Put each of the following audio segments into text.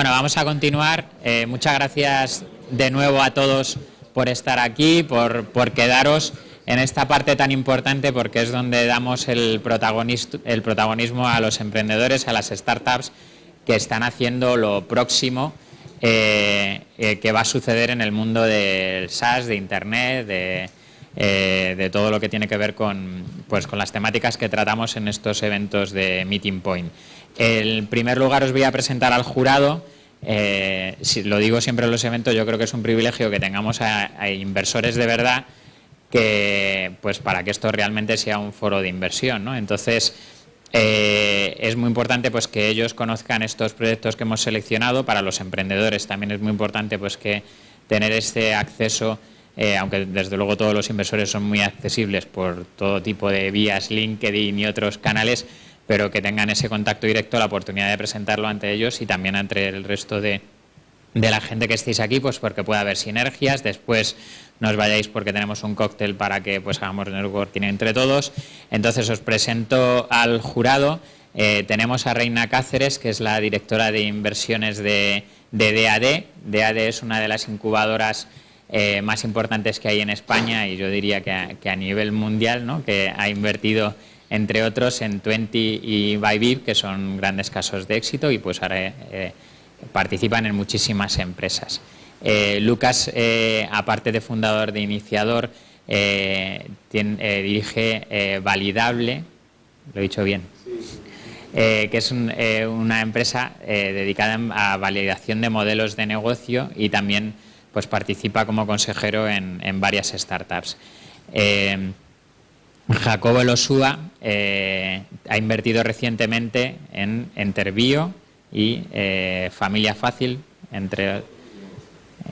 Bueno, vamos a continuar. Eh, muchas gracias de nuevo a todos por estar aquí, por, por quedaros en esta parte tan importante porque es donde damos el, el protagonismo a los emprendedores, a las startups que están haciendo lo próximo eh, eh, que va a suceder en el mundo del SaaS, de Internet, de, de todo lo que tiene que ver con, pues, con las temáticas que tratamos en estos eventos de Meeting Point. En primer lugar os voy a presentar al jurado. si, lo digo siempre en los eventos, yo creo que es un privilegio que tengamos a inversores de verdad que pues para que esto realmente sea un foro de inversión, ¿no? Entonces eh, es muy importante pues que ellos conozcan estos proyectos que hemos seleccionado para los emprendedores. También es muy importante pues que tener este acceso, eh, aunque desde luego todos los inversores son muy accesibles por todo tipo de vías, LinkedIn y otros canales, pero que tengan ese contacto directo, la oportunidad de presentarlo ante ellos y también ante el resto de, de la gente que estéis aquí, pues porque pueda haber sinergias. Después no os vayáis porque tenemos un cóctel para que pues hagamos networking entre todos. Entonces os presento al jurado. Eh, tenemos a Reina Cáceres, que es la directora de inversiones de, DAD. DAD es una de las incubadoras eh, más importantes que hay en España y yo diría que a, nivel mundial, ¿no? que ha invertido entre otros en 20 y Bybit, que son grandes casos de éxito y pues ahora eh, participan en muchísimas empresas. Eh, Lucas, eh, aparte de fundador de Iniciador, dirige Validable, lo he dicho bien, que es una empresa dedicada a validación de modelos de negocio y también pues, participa como consejero en, varias startups. Jacobo Losúa ha invertido recientemente en Enterbio y Familia Fácil, entre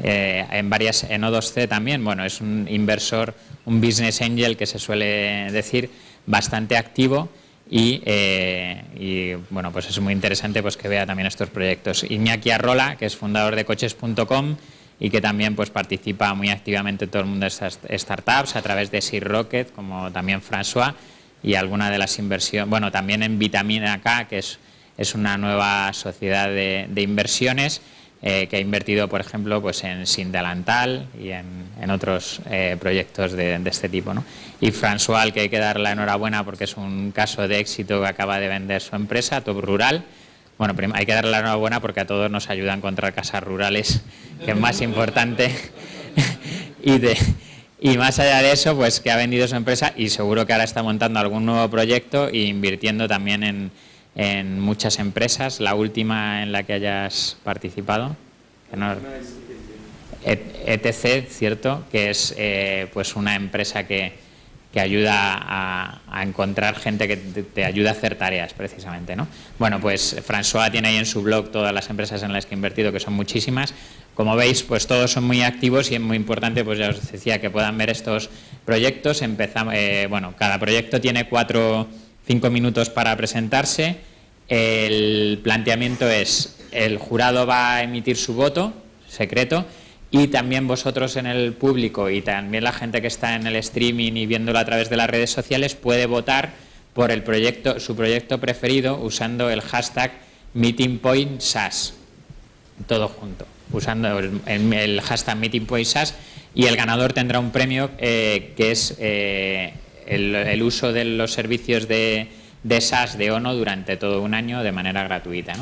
eh, en varias en O2C también. Bueno, es un inversor, un business angel que se suele decir bastante activo y, eh, bueno, pues es muy interesante pues que vea también estos proyectos. Iñaki Arrola, que es fundador de coches.com y que también pues participa muy activamente en todo el mundo de estas startups a través de Sea Rocket, como también François y alguna de las inversiones, bueno, también en Vitamina K, que es, es una nueva sociedad de, de inversiones eh, que ha invertido, por ejemplo, pues en Sindelantal y en, otros eh, proyectos de, este tipo. ¿no? Y François, que hay que dar la enhorabuena porque es un caso de éxito que acaba de vender su empresa, Top Rural. Bueno, hay que darle la enhorabuena porque a todos nos ayuda a encontrar casas rurales, que es más importante. y, de, y más allá de eso, pues que ha vendido su empresa y seguro que ahora está montando algún nuevo proyecto e invirtiendo también en, en muchas empresas. La última en la que hayas participado. ETC, e cierto, que es eh, pues una empresa que, que ayuda a, encontrar gente que te, ayuda a hacer tareas, precisamente. ¿no? Bueno, pues François tiene ahí en su blog todas las empresas en las que ha invertido, que son muchísimas. Como veis, pues todos son muy activos y es muy importante, pues ya os decía, que puedan ver estos proyectos. Empezamos, eh, bueno, cada proyecto tiene cuatro cinco minutos para presentarse. El planteamiento es, el jurado va a emitir su voto secreto y también vosotros en el público y también la gente que está en el streaming y viéndolo a través de las redes sociales puede votar por el proyecto, su proyecto preferido usando el hashtag MeetingPointSAS, todo junto, usando el, hashtag MeetingPointSAS y el ganador tendrá un premio eh, que es eh, el, uso de los servicios de, de SaaS de ONO durante todo un año de manera gratuita.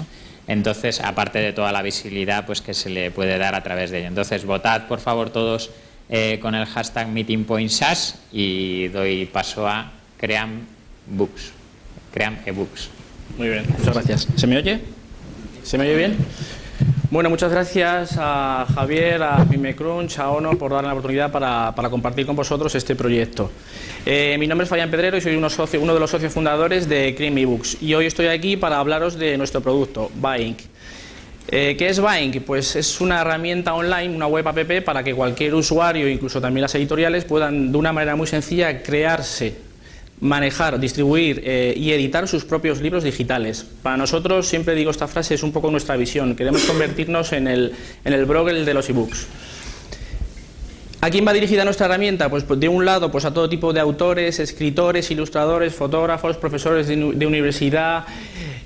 Entonces, aparte de toda la visibilidad pues, que se le puede dar a través de ello. Entonces, votad por favor todos eh, con el hashtag MeetingPointSaaS y doy paso a Cream Books. Cream eBooks. Muy bien, muchas gracias. ¿Se me oye? ¿Se me oye bien? Bueno, muchas gracias a Javier, a Pimecrunch, a ONO por darme la oportunidad para, compartir con vosotros este proyecto. Eh, mi nombre es Fabián Pedrero y soy uno, de los socios fundadores de Cream Books y hoy estoy aquí para hablaros de nuestro producto, Buying. Eh, ¿Qué es Buying? Pues es una herramienta online, una web app para que cualquier usuario, incluso también las editoriales, puedan de una manera muy sencilla crearse manejar, distribuir eh, y editar sus propios libros digitales. Para nosotros, siempre digo esta frase, es un poco nuestra visión. Queremos convertirnos en el, en el blog de los ebooks. ¿A quién va dirigida nuestra herramienta? Pues, pues de un lado pues a todo tipo de autores, escritores, ilustradores, fotógrafos, profesores de, universidad,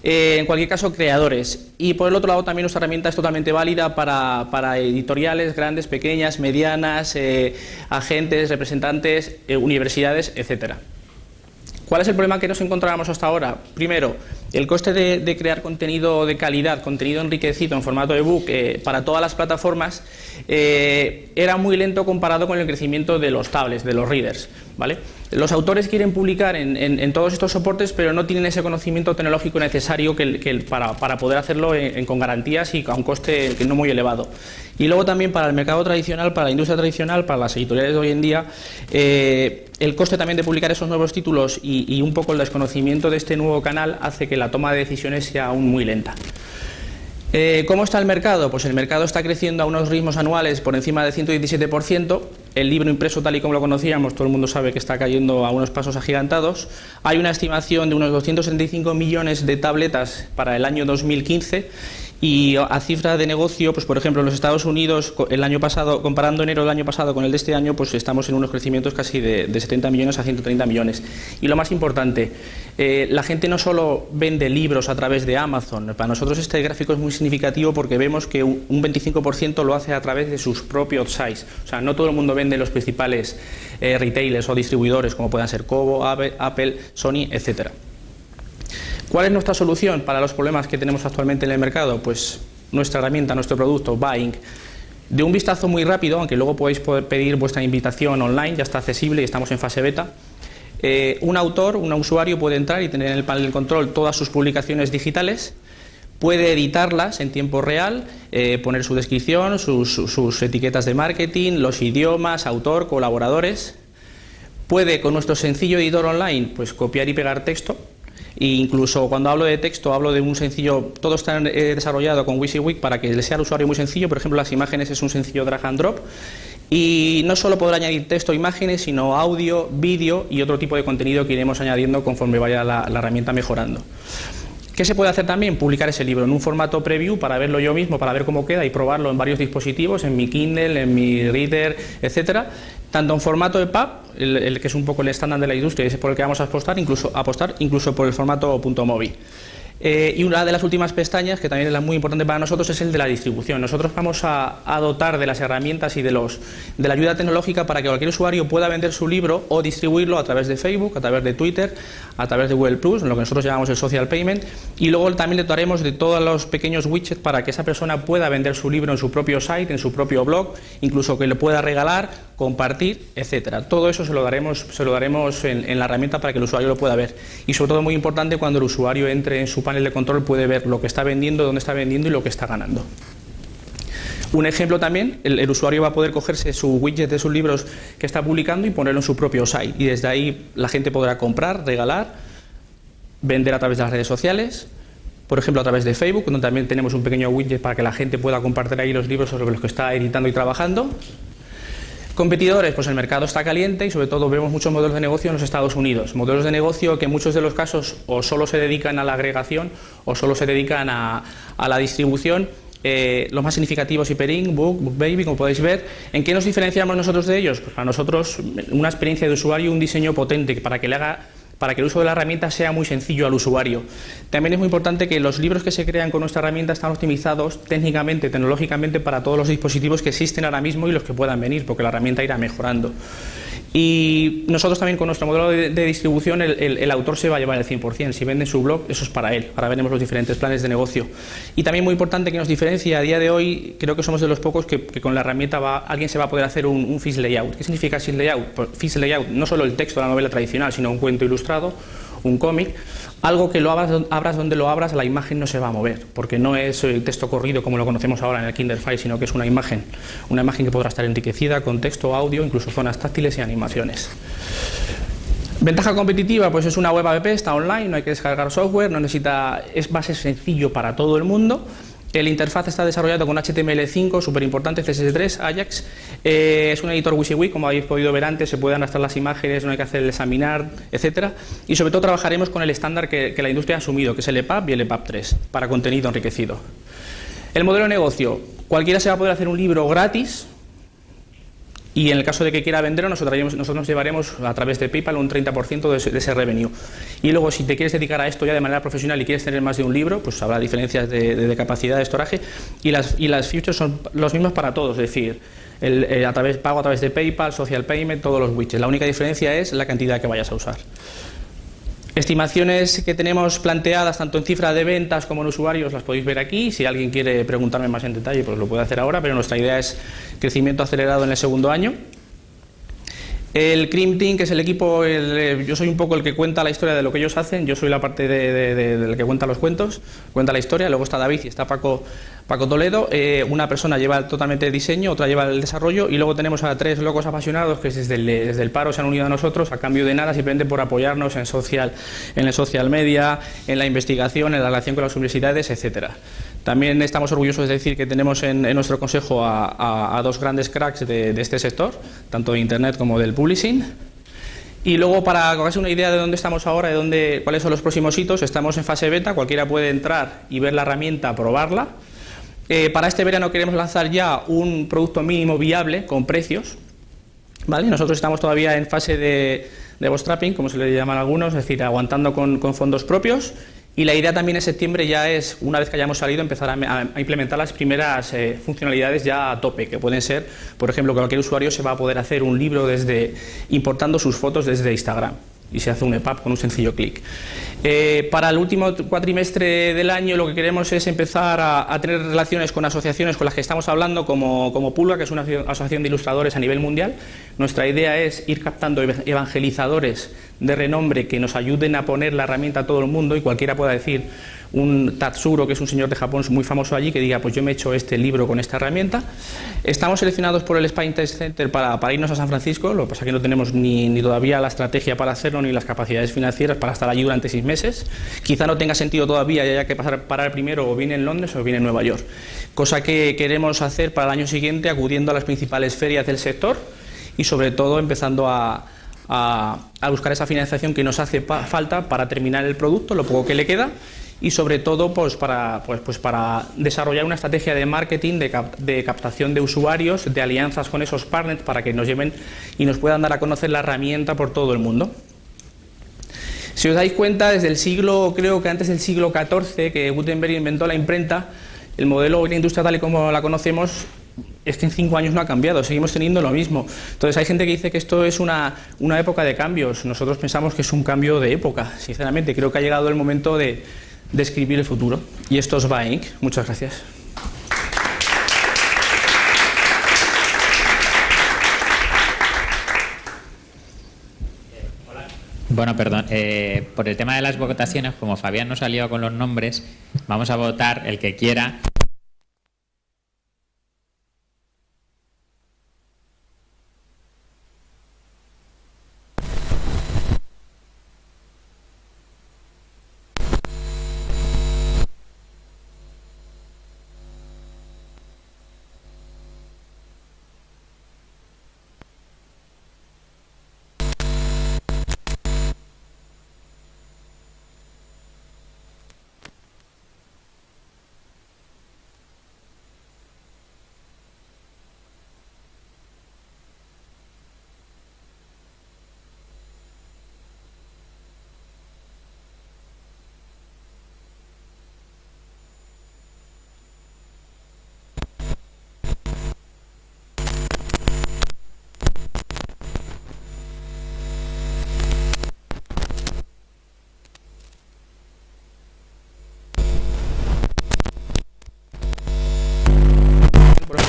eh, en cualquier caso creadores. Y por el otro lado también nuestra herramienta es totalmente válida para, editoriales grandes, pequeñas, medianas, eh, agentes, representantes, universidades, etcétera. ¿Cuál es el problema que nos encontrábamos hasta ahora? Primero, el coste de, crear contenido de calidad, contenido enriquecido en formato ebook eh, para todas las plataformas eh, era muy lento comparado con el crecimiento de los tablets, de los readers. Los autores quieren publicar en, todos estos soportes, pero no tienen ese conocimiento tecnológico necesario para, poder hacerlo con garantías y a un coste no muy elevado. Y luego también para el mercado tradicional, para la industria tradicional, para las editoriales de hoy en día, eh, el coste también de publicar esos nuevos títulos y, un poco el desconocimiento de este nuevo canal hace que la toma de decisiones sea aún muy lenta. Eh, ¿Cómo está el mercado? Pues el mercado está creciendo a unos ritmos anuales por encima del 117%. El libro impreso tal y como lo conocíamos, todo el mundo sabe que está cayendo a unos pasos agigantados. Hay una estimación de unos 275 millones de tabletas para el año 2015 y a cifra de negocio, pues por ejemplo, en los Estados Unidos, el año pasado, comparando enero del año pasado con el de este año, pues estamos en unos crecimientos casi de, 70 millones a 130 millones. Y lo más importante, eh, la gente no solo vende libros a través de Amazon. Para nosotros este gráfico es muy significativo porque vemos que un 25% lo hace a través de sus propios sites. O sea, no todo el mundo vende los principales eh, retailers o distribuidores como puedan ser Kobo, Apple, Sony, etcétera. ¿Cuál es nuestra solución para los problemas que tenemos actualmente en el mercado? Pues nuestra herramienta, nuestro producto, Buying. De un vistazo muy rápido, aunque luego podéis pedir vuestra invitación online, ya está accesible y estamos en fase beta. Eh, un autor, un usuario puede entrar y tener en el panel de control todas sus publicaciones digitales, puede editarlas en tiempo real, eh, poner su descripción, sus, sus etiquetas de marketing, los idiomas, autor, colaboradores. Puede con nuestro sencillo editor online pues copiar y pegar texto e incluso cuando hablo de texto, hablo de un sencillo, todo está eh, desarrollado con WYSIWYG para que le sea al usuario muy sencillo. Por ejemplo, las imágenes es un sencillo drag and drop. Y no solo podrá añadir texto, imágenes, sino audio, vídeo y otro tipo de contenido que iremos añadiendo conforme vaya la, la herramienta mejorando. ¿Qué se puede hacer también? Publicar ese libro en un formato preview para verlo yo mismo, para ver cómo queda y probarlo en varios dispositivos, en mi Kindle, en mi Reader, etcétera, tanto en formato EPUB, el, el que es un poco el estándar de la industria y es por el que vamos a apostar, incluso, apostar, incluso por el formato punto móvil. Eh, y una de las últimas pestañas, que también es muy importante para nosotros, es el de la distribución. Nosotros vamos a, dotar de las herramientas y de, los, de la ayuda tecnológica para que cualquier usuario pueda vender su libro o distribuirlo a través de Facebook, a través de Twitter, a través de Google Plus, lo que nosotros llamamos el social payment. Y luego también le dotaremos de todos los pequeños widgets para que esa persona pueda vender su libro en su propio site, en su propio blog, incluso que le pueda regalar, compartir, etcétera. Todo eso se lo daremos, se lo daremos en, en la herramienta para que el usuario lo pueda ver. Y sobre todo muy importante cuando el usuario entre en su panel de control puede ver lo que está vendiendo, dónde está vendiendo y lo que está ganando. Un ejemplo también, el, usuario va a poder cogerse su widget de sus libros que está publicando y ponerlo en su propio site. Y desde ahí la gente podrá comprar, regalar, vender a través de las redes sociales, por ejemplo a través de Facebook, donde también tenemos un pequeño widget para que la gente pueda compartir ahí los libros sobre los que está editando y trabajando. Competidores, pues el mercado está caliente y sobre todo vemos muchos modelos de negocio en los Estados Unidos. Modelos de negocio que en muchos de los casos o solo se dedican a la agregación o solo se dedican a, la distribución. Eh, los más significativos, Hyperink, Book, BookBaby, como podéis ver. ¿En qué nos diferenciamos nosotros de ellos? Pues para nosotros una experiencia de usuario, un diseño potente para que le haga para que el uso de la herramienta sea muy sencillo al usuario. También es muy importante que los libros que se crean con nuestra herramienta están optimizados técnicamente, tecnológicamente para todos los dispositivos que existen ahora mismo y los que puedan venir, porque la herramienta irá mejorando. Y nosotros también con nuestro modelo de, distribución el, autor se va a llevar el 100%. Si vende su blog, eso es para él. Ahora veremos los diferentes planes de negocio. Y también muy importante que nos diferencia, a día de hoy creo que somos de los pocos que, con la herramienta va, alguien se va a poder hacer un, un layout. ¿Qué significa fish layout? Pues layout, no solo el texto de la novela tradicional, sino un cuento ilustrado, un cómic algo que lo abras, donde lo abras, la imagen no se va a mover, porque no es el texto corrido como lo conocemos ahora en el Kinderfile, sino que es una imagen, una imagen que podrá estar enriquecida con texto, audio, incluso zonas táctiles y animaciones. Ventaja competitiva, pues es una web app, está online, no hay que descargar software, no necesita, es base sencillo para todo el mundo el interfaz está desarrollado con HTML5, súper importante, CSS3, Ajax. Eh, es un editor WYSIWYG, como habéis podido ver antes, se pueden arrastrar las imágenes, no hay que hacer el examinar, etc. Y sobre todo trabajaremos con el estándar que, la industria ha asumido, que es el EPUB y el EPUB 3, para contenido enriquecido. El modelo de negocio. Cualquiera se va a poder hacer un libro gratis y en el caso de que quiera venderlo, nosotros, nos llevaremos a través de PayPal un 30% de ese, de ese, revenue. Y luego, si te quieres dedicar a esto ya de manera profesional y quieres tener más de un libro, pues habrá diferencias de, capacidad de estoraje y las, y las features son los mismos para todos, es decir, el, eh, a través, pago a través de PayPal, Social Payment, todos los widgets. La única diferencia es la cantidad que vayas a usar. Estimaciones que tenemos planteadas tanto en cifra de ventas como en usuarios las podéis ver aquí. Si alguien quiere preguntarme más en detalle, pues lo puede hacer ahora, pero nuestra idea es crecimiento acelerado en el segundo año. El Cream Team, que es el equipo, eh, yo soy un poco el que cuenta la historia de lo que ellos hacen, yo soy la parte del que cuenta los cuentos, cuenta la historia, luego está David y está Paco, Paco Toledo, eh, una persona lleva totalmente el diseño, otra lleva el desarrollo y luego tenemos a tres locos apasionados que desde el, paro se han unido a nosotros a cambio de nada, simplemente por apoyarnos en, social, en el social media, en la investigación, en la relación con las universidades, etcétera. También estamos orgullosos de decir que tenemos en, nuestro consejo a, dos grandes cracks de, este sector, tanto de Internet como del publishing. Y luego, para hacerse una idea de dónde estamos ahora, de dónde, cuáles son los próximos hitos, estamos en fase beta, cualquiera puede entrar y ver la herramienta, probarla. Eh, para este verano queremos lanzar ya un producto mínimo viable con precios. ¿vale? Nosotros estamos todavía en fase de, de bootstrapping, como se le llaman algunos, es decir, aguantando con, fondos propios y la idea también en septiembre ya es, una vez que hayamos salido, empezar a, implementar las primeras eh, funcionalidades ya a tope, que pueden ser, por ejemplo, que cualquier usuario se va a poder hacer un libro desde importando sus fotos desde Instagram y se hace un EPUB con un sencillo clic. Eh, para el último cuatrimestre del año lo que queremos es empezar a, tener relaciones con asociaciones con las que estamos hablando, como, como que es una asociación de ilustradores a nivel mundial. Nuestra idea es ir captando evangelizadores de renombre que nos ayuden a poner la herramienta a todo el mundo y cualquiera pueda decir un Tatsuro, que es un señor de Japón muy famoso allí, que diga, pues yo me he hecho este libro con esta herramienta. Estamos seleccionados por el Spine Test Center para, irnos a San Francisco, lo que pasa es que no tenemos ni, ni, todavía la estrategia para hacerlo ni las capacidades financieras para estar allí durante seis meses. Quizá no tenga sentido todavía y haya que pasar, parar primero o bien en Londres o bien en Nueva York. Cosa que queremos hacer para el año siguiente acudiendo a las principales ferias del sector y sobre todo empezando a a, buscar esa financiación que nos hace falta para terminar el producto, lo poco que le queda, y sobre todo pues para, pues, pues para desarrollar una estrategia de marketing, de, captación de usuarios, de alianzas con esos partners para que nos lleven y nos puedan dar a conocer la herramienta por todo el mundo. Si os dais cuenta, desde el siglo, creo que antes del siglo XIV, que Gutenberg inventó la imprenta, el modelo de la industria tal y como la conocemos es que en cinco años no ha cambiado, seguimos teniendo lo mismo. Entonces hay gente que dice que esto es una, época de cambios, nosotros pensamos que es un cambio de época, sinceramente, creo que ha llegado el momento de, de el futuro. Y esto es Inc. Muchas gracias. Bueno, perdón. Eh, por el tema de las votaciones, como Fabián no salió con los nombres, vamos a votar el que quiera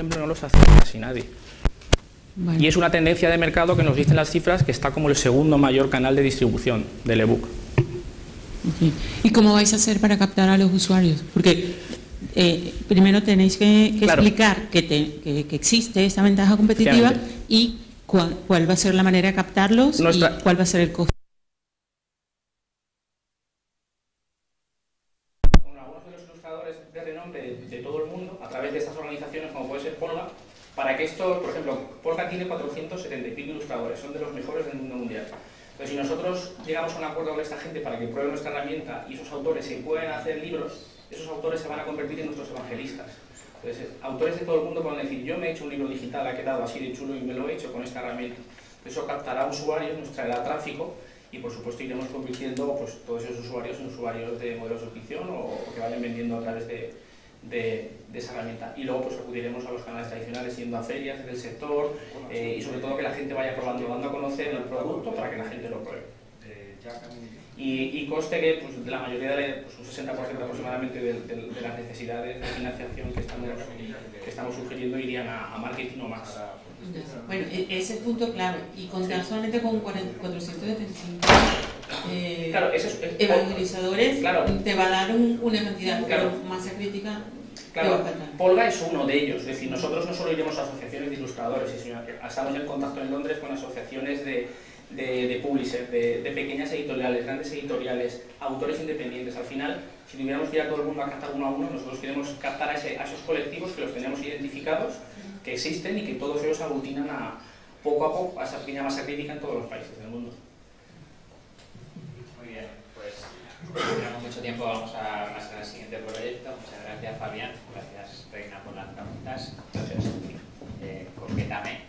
no los hace casi nadie. Y es una tendencia de mercado que nos dicen las cifras que está como el segundo mayor canal de distribución del ebook. ¿Y cómo vais a hacer para captar a los usuarios? Porque eh, primero tenéis que, explicar que, existe esta ventaja competitiva y cuál, va a ser la manera de captarlos y cuál va a ser el costo. para que prueben nuestra herramienta y esos autores se pueden hacer libros, esos autores se van a convertir en nuestros evangelistas. Entonces, autores de todo el mundo pueden decir, yo me he hecho un libro digital, ha quedado así de chulo y me lo he hecho con esta herramienta. Eso captará usuarios, nos traerá tráfico y por supuesto iremos convirtiendo pues, todos esos usuarios en usuarios de modelos de suscripción o, que vayan vendiendo a través de, de, esa herramienta. Y luego pues acudiremos a los canales tradicionales yendo a ferias del sector eh, y sobre todo que la gente vaya probando, dando a conocer el producto para que la gente lo pruebe. Y, y coste que pues, la mayoría, de, pues, un 60% aproximadamente de, de, las necesidades de financiación que estamos, que estamos sugiriendo irían a, a marketing o más. Bueno, e, ese es el punto claro. Y contar solamente con 475 eh, claro, eso es, evangelizadores claro, te va a dar una cantidad claro, masa crítica. Claro, Polga es uno de ellos. Es decir, nosotros no solo iremos a asociaciones de ilustradores, sino que estamos en contacto en Londres con asociaciones de, de, de publishers, de, de, pequeñas editoriales, grandes editoriales, autores independientes. Al final, si tuviéramos que ir a todo el mundo a captar uno a uno, nosotros queremos captar a, ese, a esos colectivos que los tenemos identificados que existen y que todos ellos aglutinan a, poco a poco a esa pequeña masa crítica en todos los países del mundo. Muy bien, pues no tenemos mucho tiempo, vamos a pasar al siguiente proyecto. Muchas gracias Fabián, gracias Reina por las preguntas. Gracias. Eh, Vale,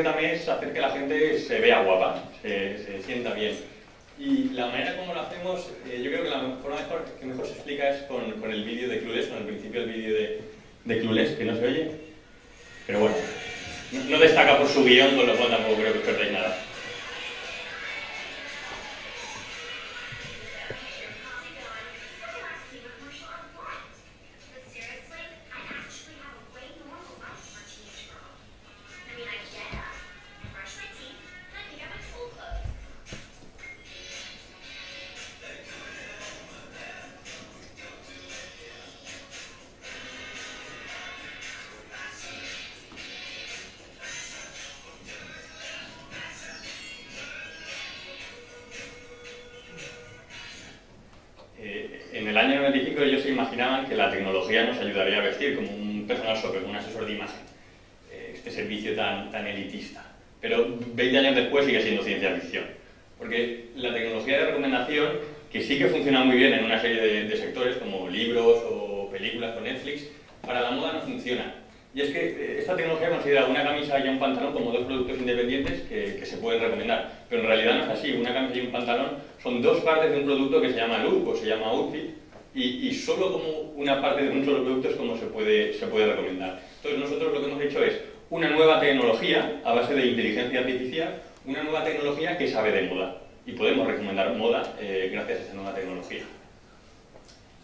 Coquetame es hacer que la gente se vea guapa, se, sienta bien. Y la manera como lo hacemos, eh, yo creo que la forma mejor, que mejor se explica es con, el vídeo de Clueless, con el principio del vídeo de, de Clueless, que no se oye. Pero bueno, no, destaca por su guion, con lo cual realidad no es así. Una camisa y un pantalón son dos partes de un producto que se llama look o se llama outfit y, y, solo como una parte de un solo producto es como se puede, se puede recomendar. Entonces nosotros lo que hemos hecho es una nueva tecnología a base de inteligencia artificial, una nueva tecnología que sabe de moda. Y podemos recomendar moda eh, gracias a esa nueva tecnología.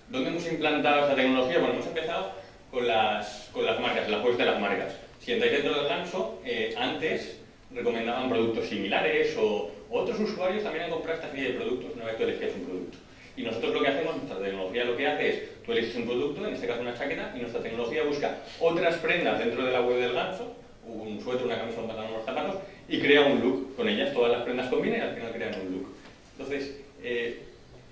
¿Dónde hemos implantado esta tecnología? Bueno, hemos empezado con las, con las marcas, la web de las marcas. Si entráis dentro del ganso, eh, antes recomendaban productos similares o otros usuarios también han comprado esta serie de productos una vez que elegías un producto. Y nosotros lo que hacemos, nuestra tecnología lo que hace es, tú eliges un producto, en este caso una chaqueta, y nuestra tecnología busca otras prendas dentro de la web del ganso, un suéter, una camisa, un pantalón, unos zapatos, y crea un look con ellas. Todas las prendas combinan y al final crean un look. Entonces, eh,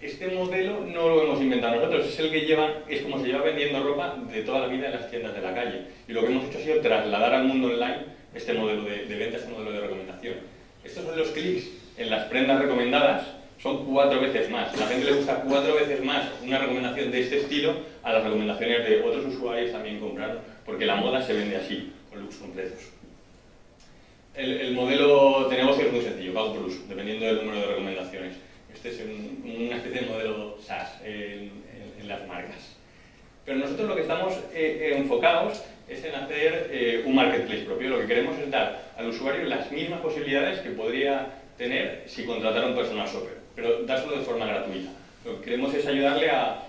este modelo no lo hemos inventado nosotros, es el que llevan, es como se lleva vendiendo ropa de toda la vida en las tiendas de la calle. Y lo que hemos hecho ha sido trasladar al mundo online este modelo de, de venta, este modelo de recomendación. Estos son los clics en las prendas recomendadas, son cuatro veces más. La gente le gusta cuatro veces más una recomendación de este estilo a las recomendaciones de otros usuarios también compraron, porque la moda se vende así, con looks completos. El, modelo de negocio es muy sencillo, pago por uso, dependiendo del número de recomendaciones. Este es una especie de modelo SaaS en, las marcas. Pero nosotros lo que estamos eh, enfocados es en hacer eh, un marketplace propio. Lo que queremos es dar al usuario las mismas posibilidades que podría tener si contratara un personal shopper, pero dárselo de forma gratuita. Lo que queremos es ayudarle a,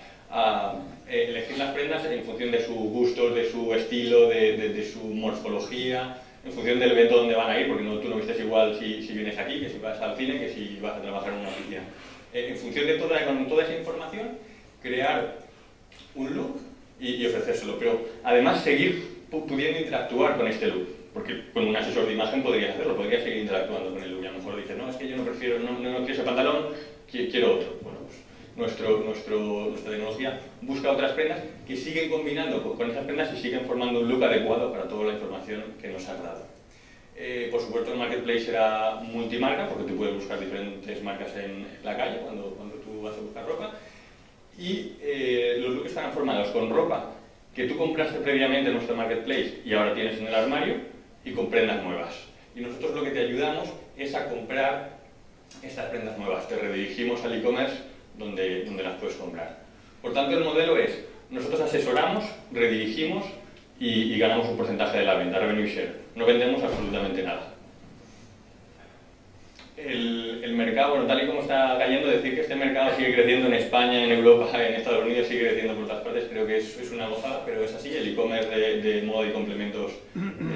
eh, elegir las prendas en función de sus gustos, de su estilo, de su morfología, en función del evento donde van a ir, porque no, tú no vistes igual si, si, vienes aquí, que si vas al cine, que si vas a trabajar en una oficina. Eh, en función de toda, con toda esa información, crear un look y, ofrecérselo, pero además seguir pudiendo interactuar con este look, porque con un asesor de imagen podrías hacerlo, podrías seguir interactuando con el y a lo mejor dices, no, es que yo no prefiero, no, no, quiero ese pantalón, quiero otro. Bueno, pues nuestro, nuestro, nuestra tecnología busca otras prendas que siguen combinando con, esas prendas y siguen formando un look adecuado para toda la información que nos ha dado. Eh, por supuesto, el marketplace será multimarca, porque tú puedes buscar diferentes marcas en la calle cuando, cuando tú vas a buscar ropa. Y eh, los looks estarán formados con ropa que tú compraste previamente en nuestro marketplace y ahora tienes en el armario y con nuevas. Y nosotros lo que te ayudamos es a comprar estas prendas nuevas. Te redirigimos al e-commerce donde, donde las puedes comprar. Por tanto, el modelo es, nosotros asesoramos, redirigimos y, ganamos un porcentaje de la venta, revenue share. No vendemos absolutamente nada. El, el, mercado, bueno, tal y como está cayendo, decir que este mercado sigue creciendo en España, en Europa, en Estados Unidos, sigue creciendo por todas partes, creo que es, es una gozada, pero es así. El e-commerce de, de, moda y complementos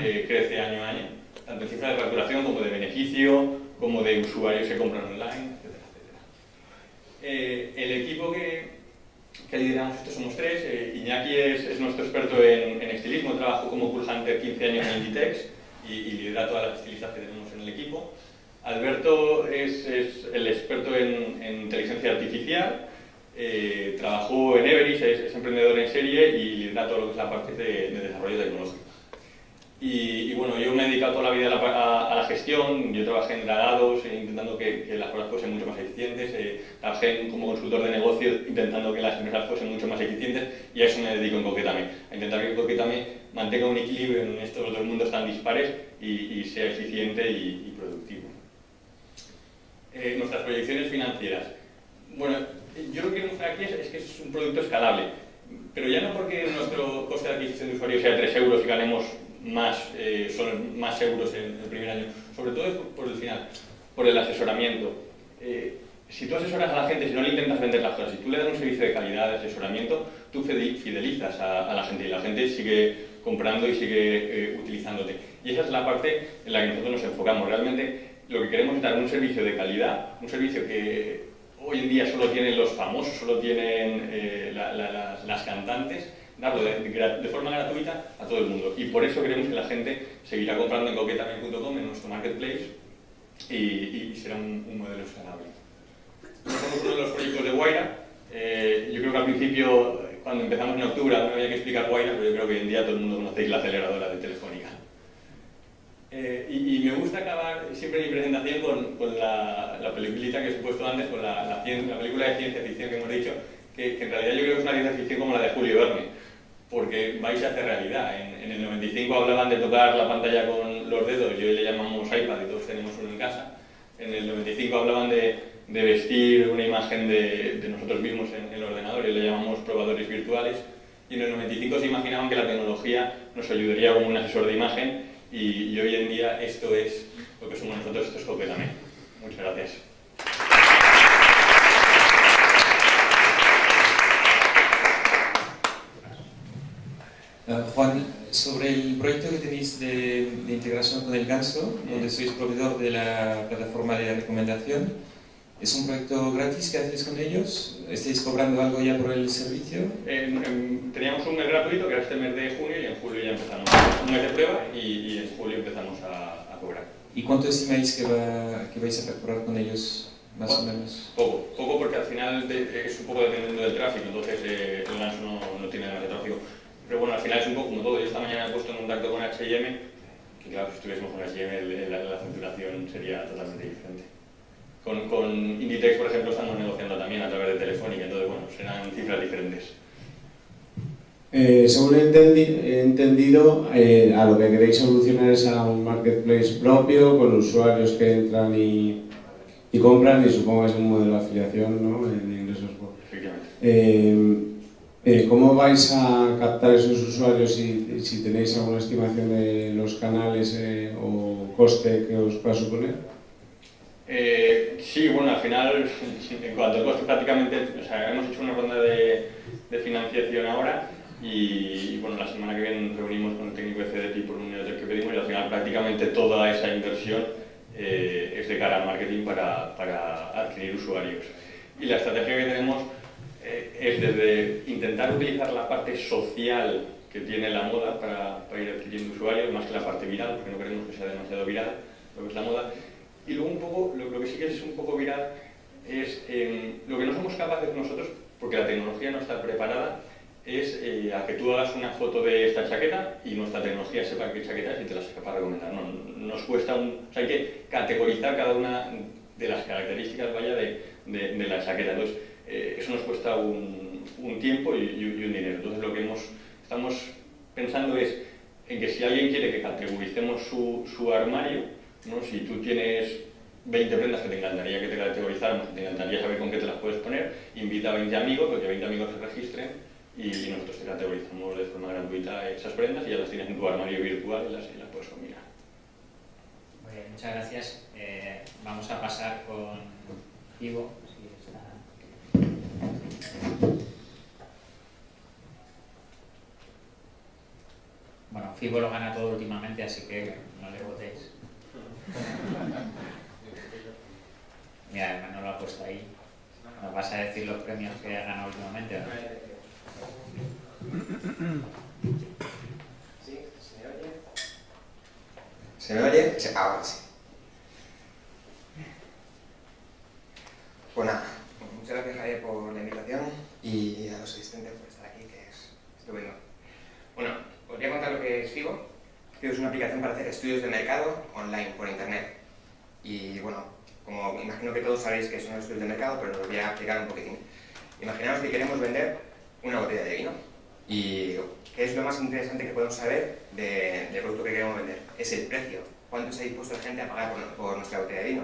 eh, crece año a año, tanto en cifras de facturación como de beneficio, como de usuarios que compran online. Eh, el equipo que, que, lideramos, estos somos tres. Eh, Iñaki es, nuestro experto en, estilismo, trabajo como Cool Hunter 15 años en Inditex y, y lidera todas las estilistas que tenemos en el equipo. Alberto es, el experto en, inteligencia artificial, eh, trabajó en Everis, es, emprendedor en serie y lidera todo lo que es la parte de, de desarrollo tecnológico. Y, bueno, yo me he dedicado toda la vida a la, gestión, yo trabajé en dragados, eh, intentando que, las cosas fuesen mucho más eficientes, eh, trabajé como consultor de negocios intentando que las empresas fuesen mucho más eficientes y a eso me dedico en Coquetame, a intentar que Coquetame mantenga un equilibrio en estos dos mundos tan dispares y, sea eficiente y, productivo. Eh, nuestras proyecciones financieras. Bueno, yo lo que quiero mostrar aquí es, que es un producto escalable, pero ya no porque nuestro coste de adquisición de usuario sea 3 euros y ganemos más, eh, son más euros en el primer año, sobre todo por, el final, por el asesoramiento. Eh, si tú asesoras a la gente, si no le intentas vender las cosas, si tú le das un servicio de calidad, de asesoramiento, tú fidelizas a, la gente y la gente sigue comprando y sigue eh, utilizándote. Y esa es la parte en la que nosotros nos enfocamos. Realmente lo que queremos es dar un servicio de calidad, un servicio que hoy en día solo tienen los famosos, solo tienen las cantantes, darlo de, forma gratuita a todo el mundo. Y por eso creemos que la gente seguirá comprando en coquetame.com, en nuestro marketplace, y, será un, modelo escalable. Somos uno de los proyectos de Guaira. Eh, yo creo que al principio cuando empezamos en octubre no había que explicar Guaira, pero yo creo que hoy en día todo el mundo conocéis la aceleradora de Telefónica. Eh, y, me gusta acabar siempre mi presentación con, con la, la, que he puesto antes, con la, la, película de ciencia ficción que hemos dicho, que, que, en realidad yo creo que es una ciencia ficción como la de Julio Verne, porque vais a hacer realidad. En, en, el 95 hablaban de tocar la pantalla con los dedos, y hoy le llamamos iPad y todos tenemos uno en casa. En el 95 hablaban de, de vestir una imagen de, de nosotros mismos en, en el ordenador y le llamamos probadores virtuales. Y en el 95 se imaginaban que la tecnología nos ayudaría como un asesor de imagen y, hoy en día esto es lo que somos nosotros, esto es Coquetame. Muchas gracias. Ah, Juan, sobre el proyecto que tenéis de, integración con el Ganso, donde sois proveedor de la plataforma de recomendación, ¿es un proyecto gratis que hacéis con ellos? ¿Estáis cobrando algo ya por el servicio? teníamos un mes gratuito que era este mes de junio y en julio ya empezamos un mes de prueba y, en julio empezamos a, cobrar. ¿Y cuánto estimáis que, va, que vais a facturar con ellos, más o menos? Poco, poco porque al final es un poco dependiendo del tráfico, entonces eh, el LANS no, no tiene nada de tráfico. Pero bueno, al final es un poco como todo. Yo esta mañana he puesto en contacto con H&M, que claro, si estuviésemos con H&M la, la facturación sería totalmente diferente. Con, con Inditex, por ejemplo, estamos negociando también a través de Telefónica, entonces bueno, serán cifras diferentes. Eh, según he, entendido, eh, a lo que queréis evolucionar es a un marketplace propio, con usuarios que entran y, y compran, y supongo que es un modelo de afiliación ¿no? de ingresos. Eh, eh, ¿Cómo vais a captar esos usuarios y si tenéis alguna estimación de los canales o coste que os va a suponer? Sí, bueno, al final, en cuanto al coste, prácticamente, hemos hecho una ronda de, financiación ahora y, bueno, la semana que viene reunimos con el técnico de CDT por un del que pedimos y al final prácticamente toda esa inversión eh, es de cara al marketing para, para, adquirir usuarios. Y la estrategia que tenemos eh, es desde intentar utilizar la parte social que tiene la moda para, para, ir adquiriendo usuarios, más que la parte viral, porque no queremos que sea demasiado viral lo que es la moda. Y luego un poco, lo, lo que sí que es un poco viral es eh, lo que no somos capaces nosotros, porque la tecnología no está preparada, es eh, a que tú hagas una foto de esta chaqueta y nuestra tecnología sepa qué chaqueta es y te la sepa recomendar. No, nos cuesta un... O sea, hay que categorizar cada una de las características vaya de, de, la chaqueta. Entonces, eh, eso nos cuesta un, un tiempo y, y, un dinero. Entonces, lo que hemos, estamos pensando es en que si alguien quiere que categoricemos su, su armario, ¿no? si tú tienes 20 prendas que te encantaría que te categorizáramos, que te encantaría saber con qué te las puedes poner, invita a 20 amigos, porque 20 amigos se registren y nosotros te categorizamos de forma gratuita esas prendas y ya las tienes en tu armario virtual y las, las puedes combinar. Muy bien, muchas gracias. Eh, vamos a pasar con Ivo. Bueno, Fibo lo gana todo últimamente, así que no le votéis. Mira, no lo ha puesto ahí. ¿Nos vas a decir los premios que ha ganado últimamente? ¿no? ¿Sí? ¿Se me oye? ¿Se me oye? Ahora sí. Pues nada, muchas gracias Javier por la invitación y a los asistentes por estar aquí, que es estupendo. Bueno, os voy a contar lo que es Figo. Es una aplicación para hacer estudios de mercado online por internet. Y bueno, como imagino que todos sabéis que son estudios de mercado, pero os voy a explicar un poquitín. Imaginaos que queremos vender una botella de vino ¿Y qué es lo más interesante que podemos saber del producto que queremos vender? Es el precio. ¿Cuánto está dispuesto la gente a pagar por, nuestra botella de vino?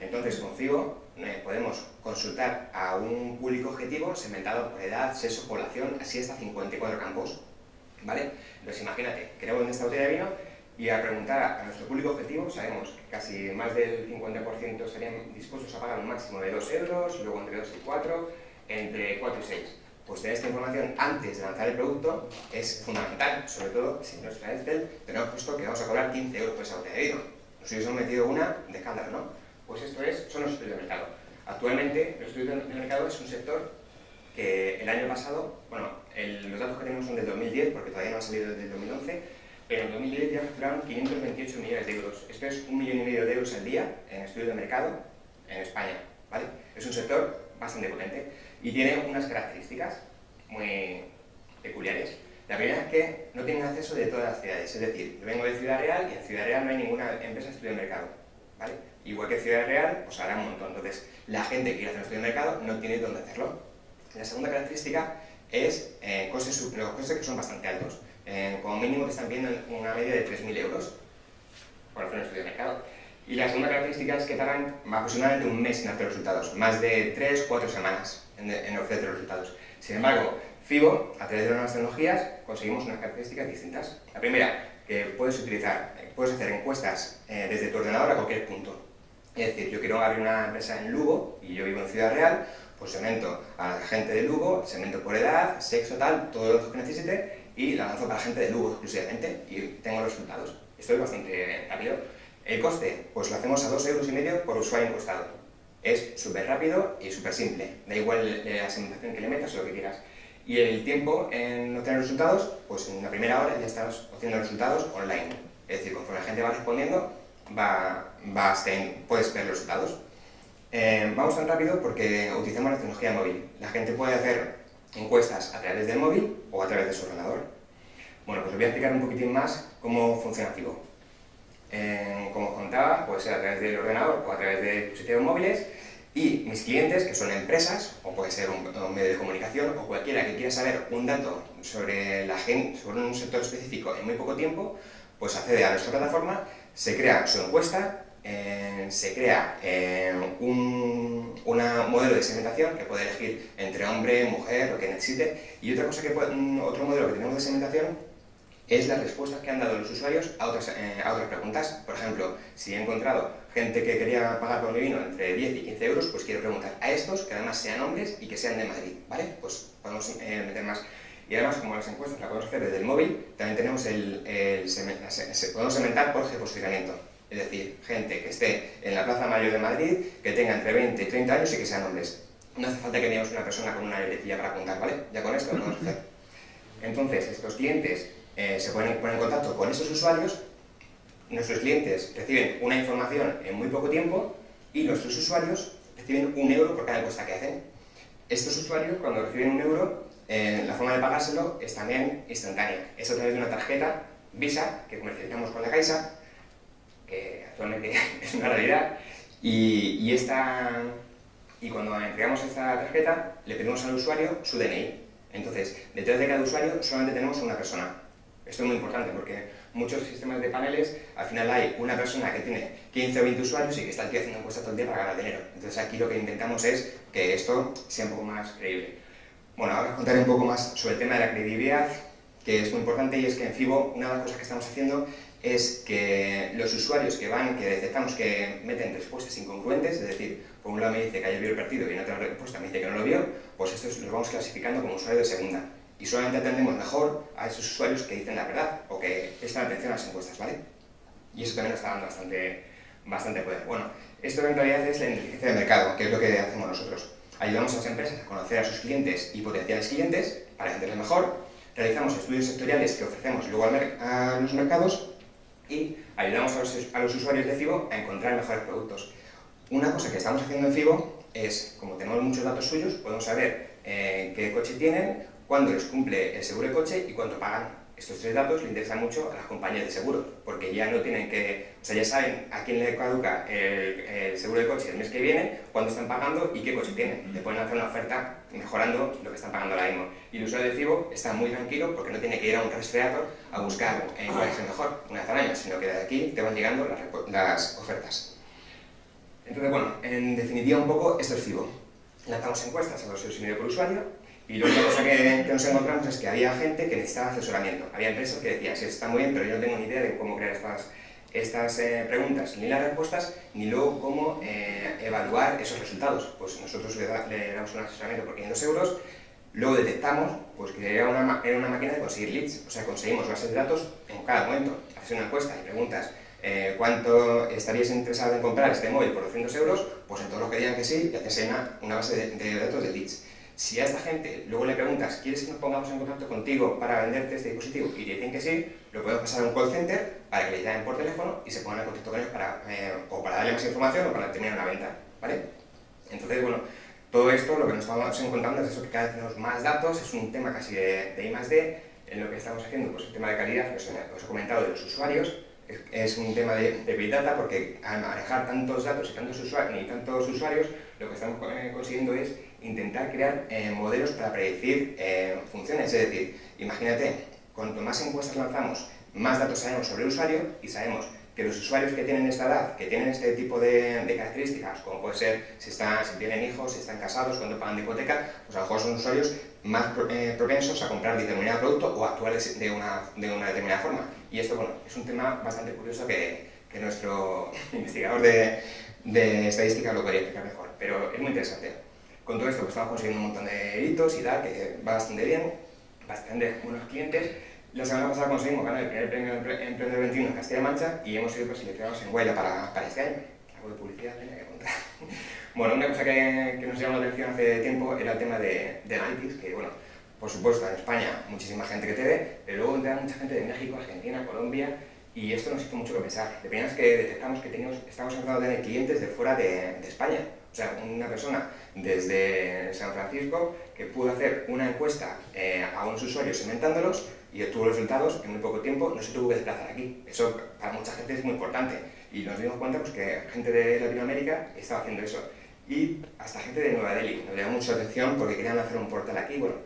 Entonces, con Figo eh, podemos consultar a un público objetivo segmentado por edad, sexo, población, así hasta 54 campos. ¿Vale? Entonces, imagínate, vender esta botella de vino y a preguntar a nuestro público objetivo, sabemos que casi más del 50% estarían dispuestos a pagar un máximo de 2 euros, luego entre 2 y 4, entre 4 y 6 pues tener esta información antes de lanzar el producto es fundamental, sobre todo si en nuestra Excel tenemos puesto que vamos a cobrar 15 euros por esa botella de vino. Nos hubiésemos metido una de escándalo, ¿no? Pues esto es, son los estudios de mercado. Actualmente, los estudios de mercado es un sector que el año pasado, bueno, los datos que tenemos son del 2010, porque todavía no ha salido desde el 2011, pero en 2010 ya facturaron 528 millones de euros. Esto es un millón y medio de euros al día en estudios de mercado en España, ¿vale? Es un sector bastante potente y tiene unas características. muy peculiares. La primera es que no tienen acceso de todas las ciudades, es decir, yo vengo de Ciudad Real y en Ciudad Real no hay ninguna empresa de estudio de mercado, ¿vale? Igual que Ciudad Real, pues hará un montón. Entonces, la gente que quiere hacer un estudio de mercado no tiene dónde hacerlo. La segunda característica es eh, costes, los costes que son bastante altos. Eh, como mínimo te están pidiendo una media de 3.000 euros por hacer un estudio de mercado. Y la segunda característica es que tardan aproximadamente un mes en hacer resultados, más de 3-4 semanas en, en ofrecer los resultados. Sin embargo, FIBO, a través de nuevas tecnologías, conseguimos unas características distintas. La primera, que puedes utilizar, puedes hacer encuestas eh, desde tu ordenador a cualquier punto. Es decir, yo quiero abrir una empresa en Lugo y yo vivo en Ciudad Real, pues segmento a la gente de Lugo, segmento por edad, sexo, tal, todo lo que necesite y la lanzo para la gente de Lugo exclusivamente y tengo resultados. Esto es bastante rápido. El coste, pues lo hacemos a 2 euros y medio por usuario encuestado. Es súper rápido y súper simple. Da igual la segmentación que le metas o lo que quieras. Y el tiempo en obtener resultados, pues en la primera hora ya estamos obteniendo resultados online. Es decir, conforme la gente va respondiendo, va puedes ver los resultados. Eh, vamos tan rápido porque utilizamos la tecnología móvil. La gente puede hacer encuestas a través del móvil o a través de su ordenador. Bueno, pues os voy a explicar un poquitín más cómo funciona Fibo. Eh, como contaba, puede ser a través del ordenador o a través de dispositivos móviles y mis clientes, que son empresas, o puede ser un, medio de comunicación, o cualquiera que quiera saber un dato sobre, la gente, sobre un sector específico en muy poco tiempo, pues accede a nuestra plataforma, se crea su encuesta, eh, se crea eh, un modelo de segmentación que puede elegir entre hombre, mujer, lo que necesite, y otra cosa que otro modelo que tenemos de segmentación es las respuestas que han dado los usuarios a otras, eh, a otras preguntas. Por ejemplo, si he encontrado gente que quería pagar por mi vino entre 10 y 15 euros, pues quiero preguntar a estos que además sean hombres y que sean de Madrid, ¿vale? Pues podemos eh, meter más. Y además, como las encuestas las podemos hacer desde el móvil, también tenemos el, podemos segmentar por geoposicionamiento. Es decir, gente que esté en la Plaza Mayor de Madrid, que tenga entre 20 y 30 años y que sean hombres. No hace falta que tengamos una persona con una libretilla para apuntar, ¿vale? Ya con esto lo hacer. Entonces, estos clientes eh, se pueden poner en contacto con esos usuarios, nuestros clientes reciben una información en muy poco tiempo y nuestros usuarios reciben un euro por cada encuesta que hacen. Estos usuarios, cuando reciben un euro, eh, la forma de pagárselo es también instantánea. Es a través de una tarjeta Visa que comercializamos con la Caixa, que actualmente es una realidad, y, y, esta, y cuando entregamos esta tarjeta le pedimos al usuario su DNI. Entonces, detrás de cada usuario solamente tenemos una persona, esto es muy importante porque muchos sistemas de paneles, al final hay una persona que tiene 15 o 20 usuarios y que está aquí haciendo encuestas todo el día para ganar dinero. Entonces aquí lo que intentamos es que esto sea un poco más creíble. Bueno, ahora os contaré un poco más sobre el tema de la credibilidad, que es muy importante y es que en FIBO una de las cosas que estamos haciendo es que los usuarios que van, que detectamos que meten respuestas incongruentes, es decir, por un lado me dice que ayer vio el partido y en otra respuesta me dice que no lo vio, pues estos los vamos clasificando como usuarios de segunda y solamente atendemos mejor a esos usuarios que dicen la verdad o que prestan atención a las encuestas, ¿vale? Y eso también nos está bastante, bastante poder. Bueno, esto en realidad es la inteligencia de mercado, que es lo que hacemos nosotros. Ayudamos a las empresas a conocer a sus clientes y potenciales clientes para entenderles mejor, realizamos estudios sectoriales que ofrecemos luego a los mercados y ayudamos a los, usuarios de FIBO a encontrar mejores productos. Una cosa que estamos haciendo en FIBO es, como tenemos muchos datos suyos, podemos saber eh, qué coche tienen, cuándo les cumple el seguro de coche y cuánto pagan. Estos tres datos le interesan mucho a las compañías de seguros, porque ya no tienen que, o sea, ya saben a quién le caduca el, seguro de coche el mes que viene, cuándo están pagando y qué coche tienen. Le pueden hacer una oferta mejorando lo que están pagando ahora mismo. Y el usuario de FIBO está muy tranquilo porque no tiene que ir a un rastreador a buscar eh, cuál es el mejor una vez al año, sino que de aquí te van llegando las, las ofertas. Entonces, bueno, en definitiva un poco, esto es FIBO. Lanzamos encuestas a los usuarios por usuario, y la única cosa que, nos encontramos es que había gente que necesitaba asesoramiento. Había empresas que decían, sí, está muy bien, pero yo no tengo ni idea de cómo crear estas, estas eh, preguntas, ni las respuestas, ni luego cómo eh, evaluar esos resultados. Pues nosotros le, damos un asesoramiento por 500 euros, luego detectamos pues, que era una, era una máquina de conseguir leads, o sea, conseguimos bases de datos en cada momento. Haces una encuesta y preguntas eh, cuánto estarías interesado en comprar este móvil por 200 euros, pues en todos los que digan que sí, y haces una, una base de, de datos de leads. Si a esta gente luego le preguntas, ¿quieres que nos pongamos en contacto contigo para venderte este dispositivo? Y dicen que sí, lo podemos pasar a un call center para que le llamen por teléfono y se pongan en contacto con ellos para, eh, o para darle más información o para terminar una venta, ¿vale? Entonces, bueno, Todo esto, lo que nos estamos encontrando es eso, que cada vez tenemos más datos, es un tema casi de, de I más D, en lo que estamos haciendo, pues el tema de calidad, que os, os he comentado de los usuarios, es, es un tema de, de, Big Data, porque al manejar tantos datos y tantos, usuarios, y tantos usuarios, lo que estamos eh, consiguiendo es intentar crear eh, modelos para predecir eh, funciones. Es decir, imagínate, cuanto más encuestas lanzamos, más datos sabemos sobre el usuario y sabemos que los usuarios que tienen esta edad, que tienen este tipo de, características, como puede ser si, están, si tienen hijos, si están casados, cuando pagan de hipoteca, pues a lo mejor son usuarios más eh, propensos a comprar determinado producto o actuar de una, de una determinada forma. Y esto, es un tema bastante curioso que, que nuestro investigador de, de estadística lo podría explicar mejor, pero es muy interesante. Con todo esto pues, estamos consiguiendo un montón de hitos y tal, que va bastante bien, bastante buenos clientes. La semana pasada conseguimos ganar el primer premio Emprendedor 21 en Castilla-La Mancha y hemos sido preseleccionados en Huella para, para este año. Algo de publicidad tenía que contar. bueno, una cosa que, que, nos llamó la atención hace tiempo era el tema de, de que bueno, por supuesto en España muchísima gente que te ve, pero luego entra mucha gente de México, Argentina, Colombia, y esto nos hizo mucho que pensar. De primeras que detectamos que teníamos, estábamos empezando a tener clientes de fuera de, de España. O sea, una persona desde San Francisco que pudo hacer una encuesta eh, a unos usuarios segmentándolos y obtuvo resultados en muy poco tiempo, no se tuvo que desplazar aquí. Eso para mucha gente es muy importante. Y nos dimos cuenta pues, que gente de Latinoamérica estaba haciendo eso. Y hasta gente de Nueva Delhi. Nos llamó mucha atención porque querían hacer un portal aquí. Bueno,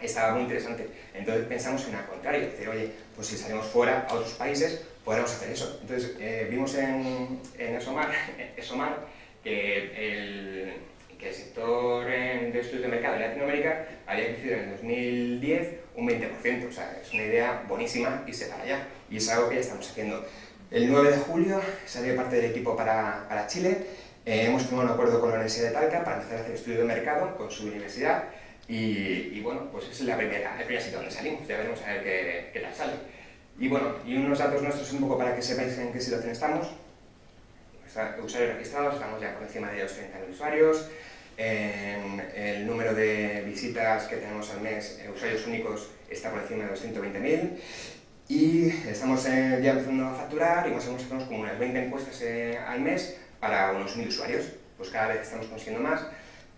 estaba muy interesante. Entonces pensamos en al contrario, decir, oye, pues si salimos fuera a otros países, podríamos hacer eso. Entonces eh, vimos en, en Esomar, Esomar que el, que el sector de estudios de mercado en Latinoamérica había crecido en el 2010 un 20%. O sea, es una idea buenísima y se para allá. Y es algo que ya estamos haciendo. El 9 de julio salió parte del equipo para, para Chile. Eh, hemos firmado un acuerdo con la Universidad de Talca para empezar a hacer estudio de mercado con su universidad. Y, y bueno, pues es la primera, el primer sitio donde salimos. Ya veremos a ver qué, qué tal sale. Y bueno, y unos datos nuestros un poco para que sepáis en qué situación estamos. Usuarios registrados, estamos ya por encima de los 30.000 usuarios. En el número de visitas que tenemos al mes, eh, usuarios únicos, está por encima de los 120.000. Y estamos eh, ya empezando a facturar y más o menos como unas 20 encuestas eh, al mes para unos 1.000 usuarios. Pues cada vez estamos consiguiendo más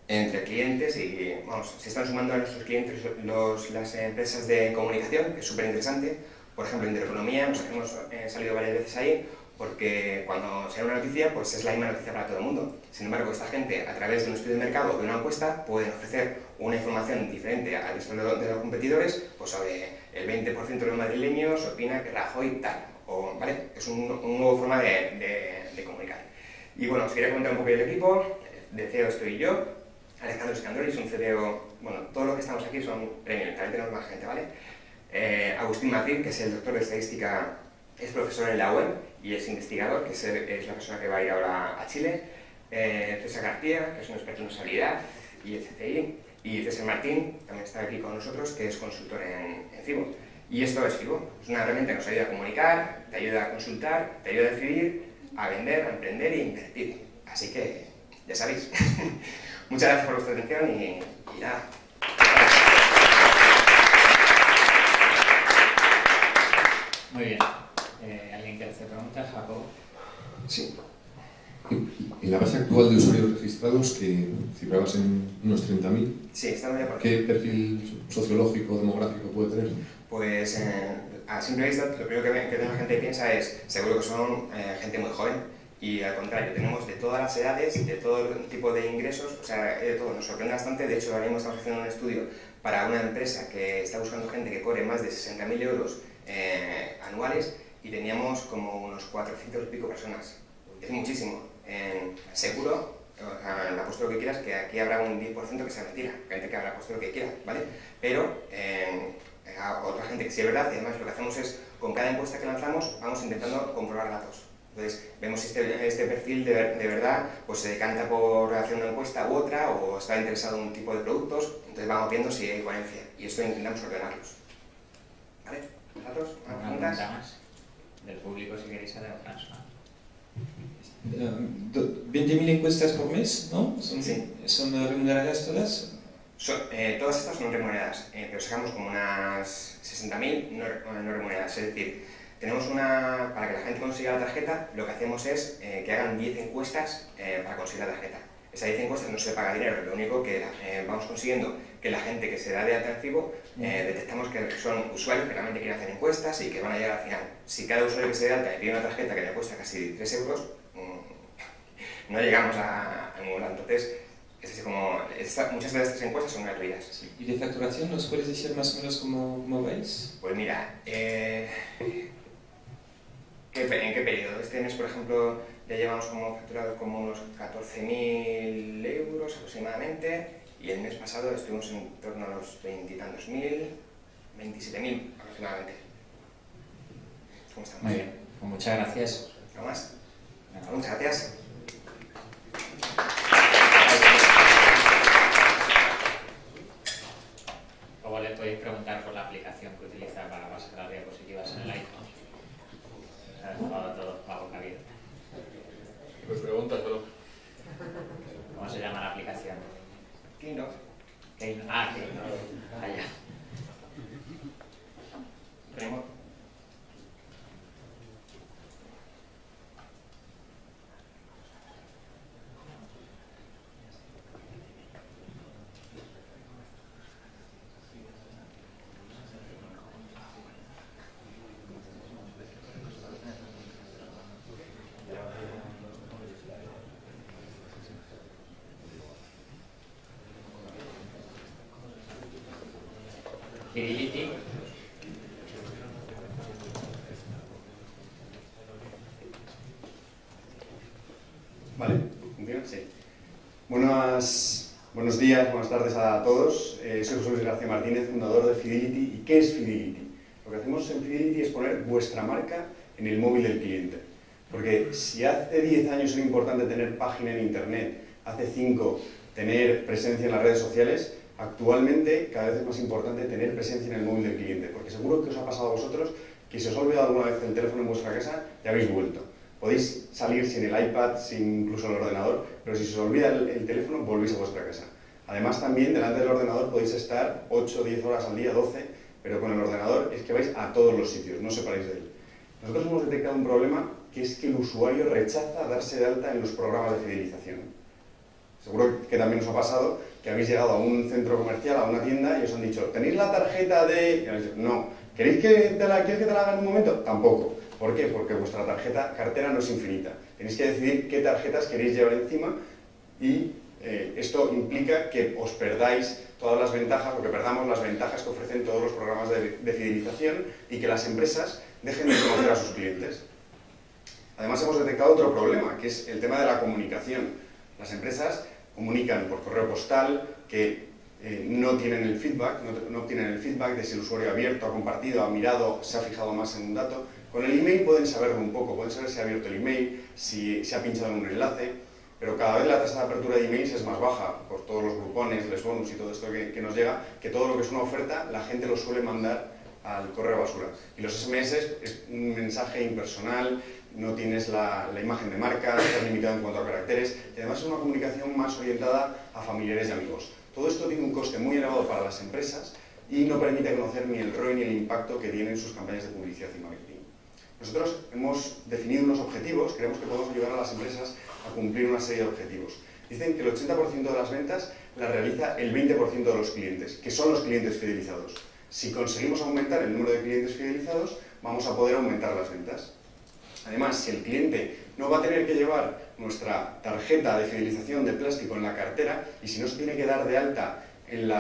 entre clientes y, vamos, se están sumando a nuestros clientes las empresas de comunicación, que es súper interesante. Por ejemplo, Intereconomía, nos hemos salido varias veces ahí porque cuando sale una noticia, pues es la misma noticia para todo el mundo. Sin embargo, esta gente, a través de un estudio de mercado o de una encuesta, pueden ofrecer una información diferente al resto de los competidores, pues sobre el 20% de los madrileños opina que Rajoy tal, o, ¿vale? Es un, un nuevo forma de, de, de, comunicar. Y bueno, os quería comentar un poco del equipo, de CEO estoy yo, Alejandro Scandoli es un CDO, bueno, todos los que estamos aquí son premios, también tenemos más gente, ¿vale? Eh, Agustín Martín, que es el doctor de estadística, es profesor en la UEM y es investigador, que es, la persona que va a ir ahora a Chile. Eh, César García, que es un experto en usabilidad y CCI. Y César Martín, también está aquí con nosotros, que es consultor en, en. Y esto es FIBO, es una herramienta que nos ayuda a comunicar, te ayuda a consultar, te ayuda a decidir, a vender, a emprender e invertir. Así que, ya sabéis. Muchas gracias por vuestra atención y, y nada. Muy bien. Eh, ¿Alguien quiere hacer preguntas? Jacobo. Sí. En la base actual de usuarios registrados, que cifrabas en unos 30.000, sí, por ¿qué perfil sociológico, demográfico puede tener? Pues eh, a simple vista, lo primero que, que la gente piensa es, seguro que son eh, gente muy joven, y al contrario, tenemos de todas las edades, de todo tipo de ingresos, o sea, de todo, nos sorprende bastante, de hecho ahora mismo estamos haciendo un estudio para una empresa que está buscando gente que cobre más de 60.000 euros eh, anuales y teníamos como unos 400 y pico personas. Es muchísimo. En seguro, en apuesto lo que quieras, que aquí habrá un 10% que sea mentira, gente que habrá puesto lo que quiera, ¿vale? Pero eh, a otra gente que sí es verdad y además lo que hacemos es, con cada encuesta que lanzamos, vamos intentando comprobar datos. Entonces, vemos si este, este perfil de, de, verdad pues, se decanta por hacer una encuesta u otra o está interesado en un tipo de productos, entonces vamos viendo si hay coherencia y esto intentamos ordenarlos. ¿Vale? ¿Datos? ¿Preguntas? Del público, si queréis hacer François. Uh, 20.000 encuestas por mes, ¿no? ¿Son, sí. ¿Son remuneradas todas? So, eh, todas estas son remuneradas, eh, pero sacamos como unas 60.000 no, no remuneradas, es decir, tenemos una, para que la gente consiga la tarjeta, lo que hacemos es eh, que hagan 10 encuestas eh, para conseguir la tarjeta. esa 10 encuestas no se paga dinero, lo único que eh, vamos consiguiendo que la gente que se da de FIBO, eh, detectamos que son usuarios que realmente quieren hacer encuestas y que van a llegar al final. Si cada usuario que se da alta pide una tarjeta que le cuesta casi 3 euros, mm, no llegamos a, a ningún lado. Entonces, es así como, muchas de estas encuestas son gratuitas. ¿Y de facturación nos puedes decir más o menos cómo, cómo vais? Pues mira, eh, ¿en qué periodo? Este mes, por ejemplo, ya llevamos como facturado como unos 14.000 euros aproximadamente y el mes pasado estuvimos en torno a los veintitantos mil, 27.000 aproximadamente. ¿Cómo estamos? Muy bien, pues muchas gracias. ¿No más? Muchas gracias. Luego le podéis preguntar por la aplicación que utiliza para pasar las diapositivas en el iPhone. Se ha dejado todo. Pues pregúntaselo. ¿Cómo se llama la aplicación? Keynote. Ah, Keynote. Allá. Fidelity. Vale, ¿funciona? Sí. Buenas, buenos días, buenas tardes a todos. Eh, soy José Luis García Martínez, fundador de Fidelity. ¿Y qué es Fidelity? Lo que hacemos en Fidelity es poner vuestra marca en el móvil del cliente. Porque si hace 10 años era importante tener página en Internet, hace 5 tener presencia en las redes sociales, actualmente cada vez es más importante tener presencia en el móvil del cliente. Porque seguro que os ha pasado a vosotros que si os ha olvidado alguna vez el teléfono en vuestra casa, ya habéis vuelto. Podéis salir sin el iPad, sin incluso el ordenador, pero si se os olvida el, el, teléfono, volvéis a vuestra casa. Además, también delante del ordenador podéis estar 8 o 10 horas al día, 12, pero con el ordenador es que vais a todos los sitios, no separéis de él. Nosotros hemos detectado un problema que es que el usuario rechaza darse de alta en los programas de fidelización. Seguro que también os ha pasado que habéis llegado a un centro comercial, a una tienda y os han dicho, ¿tenéis la tarjeta de...? Y habéis dicho, no. ¿Queréis que te la, ¿Quieres que te la haga en un momento? Tampoco. ¿Por qué? Porque vuestra tarjeta cartera no es infinita. Tenéis que decidir qué tarjetas queréis llevar encima y eh, esto implica que os perdáis todas las ventajas o que perdamos las ventajas que ofrecen todos los programas de, de fidelización y que las empresas dejen de conocer a sus clientes. Además hemos detectado otro problema, que es el tema de la comunicación. Las empresas comunican por correo postal que eh, no tienen el feedback, no, no, obtienen el feedback de si el usuario ha abierto, ha compartido, ha mirado, se ha fijado más en un dato. Con el email pueden saberlo un poco, pueden saber si ha abierto el email, si se ha pinchado en un enlace, pero cada vez la tasa de apertura de emails es más baja por todos los grupones, les bonus y todo esto que, que nos llega, que todo lo que es una oferta la gente lo suele mandar al correo basura. Y los SMS es un mensaje impersonal, no tienes la, imagen de marca, estás limitado en cuanto a caracteres, y además es una comunicación más orientada a familiares y amigos. Todo esto tiene un coste muy elevado para las empresas y no permite conocer ni el ROI ni el impacto que tienen sus campañas de publicidad y marketing. Nosotros hemos definido unos objetivos, creemos que podemos ayudar a las empresas a cumplir una serie de objetivos. Dicen que el 80% de las ventas las realiza el 20% de los clientes, que son los clientes fidelizados. Si conseguimos aumentar el número de clientes fidelizados, vamos a poder aumentar las ventas. Además, si el cliente no va a tener que llevar nuestra tarjeta de fidelización de plástico en la cartera y si no se tiene que dar de alta en,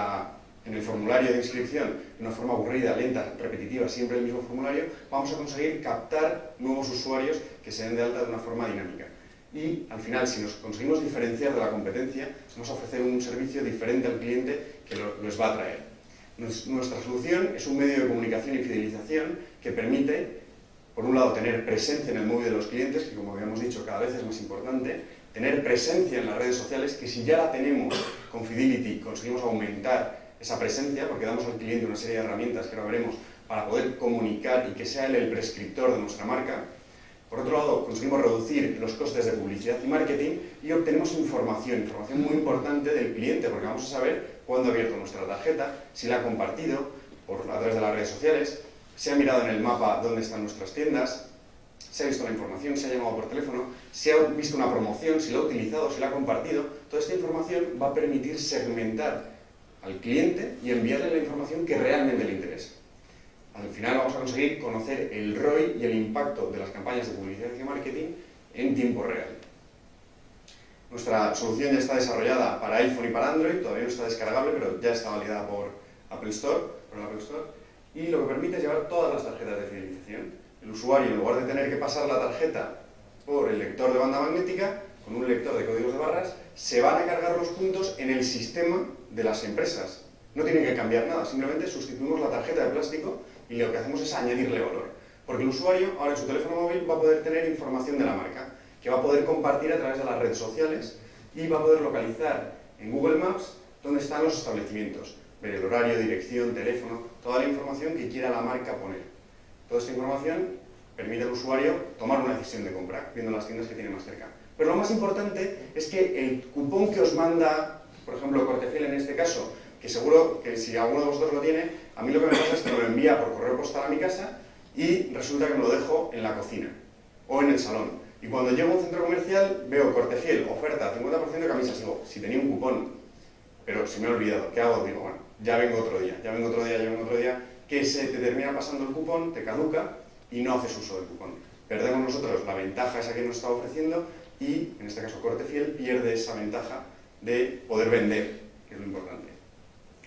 el formulario de inscripción de una forma aburrida, lenta, repetitiva, siempre el mismo formulario, vamos a conseguir captar nuevos usuarios que se den de alta de una forma dinámica. Y al final, si nos conseguimos diferenciar de la competencia, vamos a ofrecer un servicio diferente al cliente que lo, les va a traer. Nuestra solución es un medio de comunicación y fidelización que permite por un lado, tener presencia en el móvil de los clientes, que como habíamos dicho cada vez es más importante, tener presencia en las redes sociales, que si ya la tenemos con Fidelity conseguimos aumentar esa presencia, porque damos al cliente una serie de herramientas que ahora veremos para poder comunicar y que sea él el prescriptor de nuestra marca. Por otro lado, conseguimos reducir los costes de publicidad y marketing y obtenemos información, información muy importante del cliente, porque vamos a saber cuándo ha abierto nuestra tarjeta, si la ha compartido por, a través de las redes sociales, se ha mirado en el mapa dónde están nuestras tiendas, se ha visto la información, se ha llamado por teléfono, se ha visto una promoción, si la ha utilizado, si la ha compartido, Toda esta información va a permitir segmentar al cliente y enviarle la información que realmente le interesa. Al final vamos a conseguir conocer el ROI y el impacto de las campañas de publicidad y marketing en tiempo real. Nuestra solución ya está desarrollada para iPhone y para Android, todavía no está descargable, pero ya está validada por Apple Store, por Apple Store y lo que permite es llevar todas las tarjetas de fidelización. El usuario, en lugar de tener que pasar la tarjeta por el lector de banda magnética, con un lector de códigos de barras, se van a cargar los puntos en el sistema de las empresas. No tienen que cambiar nada, simplemente sustituimos la tarjeta de plástico y lo que hacemos es añadirle valor. Porque el usuario ahora en su teléfono móvil va a poder tener información de la marca, que va a poder compartir a través de las redes sociales y va a poder localizar en Google Maps dónde están los establecimientos, el horario, dirección, teléfono, toda la información que quiera la marca poner. Toda esta información permite al usuario tomar una decisión de compra, viendo las tiendas que tiene más cerca. Pero lo más importante es que el cupón que os manda, por ejemplo, Cortefiel en este caso, que seguro que si alguno de vosotros lo tiene, a mí lo que me pasa es que me lo envía por correo postal a mi casa y resulta que me lo dejo en la cocina o en el salón. Y cuando llego a un centro comercial veo Cortefiel, oferta, 50% de camisas, digo, si tenía un cupón, pero si me he olvidado, ¿qué hago? Digo, bueno, ya vengo otro día, ya vengo otro día, ya vengo otro día, que se te termina pasando el cupón, te caduca y no haces uso del cupón. Perdemos nosotros la ventaja esa que nos está ofreciendo y, en este caso Cortefiel, pierde esa ventaja de poder vender, que es lo importante.